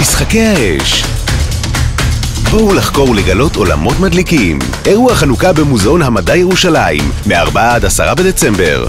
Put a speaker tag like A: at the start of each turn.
A: משחקי האש בואו לחקור ולגלות עולמות מדליקים. אירוע חנוכה במוזיאון המדע ירושלים, מ-4 עד 10 בדצמבר.